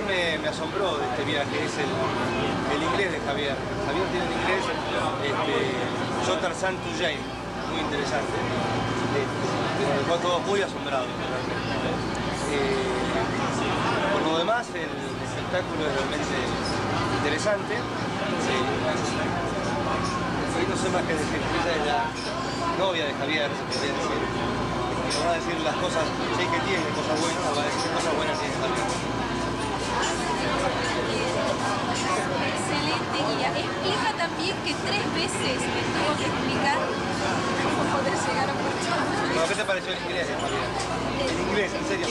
me, asombró de este viaje es el, el inglés de Javier. Javier tiene un inglés, este, yo muy interesante. Este, dejó a todos muy asombrados. Eh, por lo demás, el espectáculo es realmente interesante. Hoy no sé más que decir, ella es la novia de Javier, se podría va a decir las cosas, que tiene cosas buenas, va a decir cosas buenas tiene Javier. Excelente guía. Explica también que tres veces me tuvo que explicar cómo poder llegar a Puerto Bueno, ¿Qué te pareció el inglés? El inglés, en serio.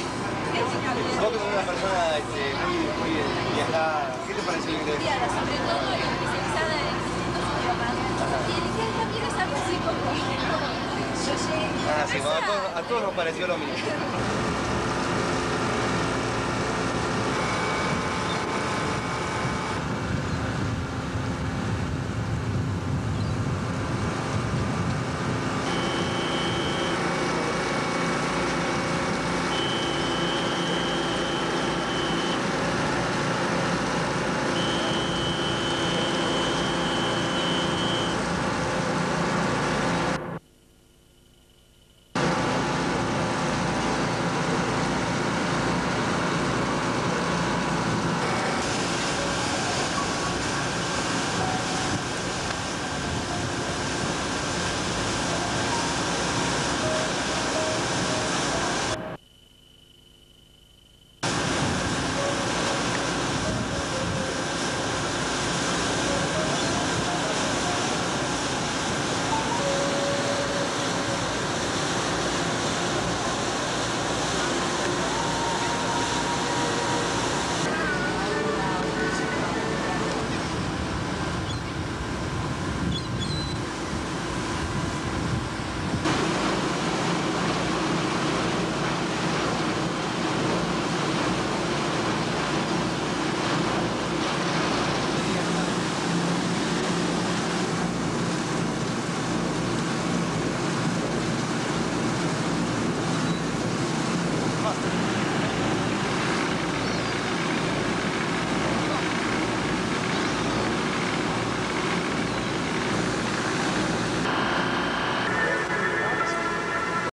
Vos que sos una persona este, muy, muy eh, viajada, ¿qué te pareció el inglés? Sobre todo especializada en distintos idiomas. Y el inglés también es algo así como... Yo llegué... Ah, sí, a todos, a todos nos pareció lo mismo.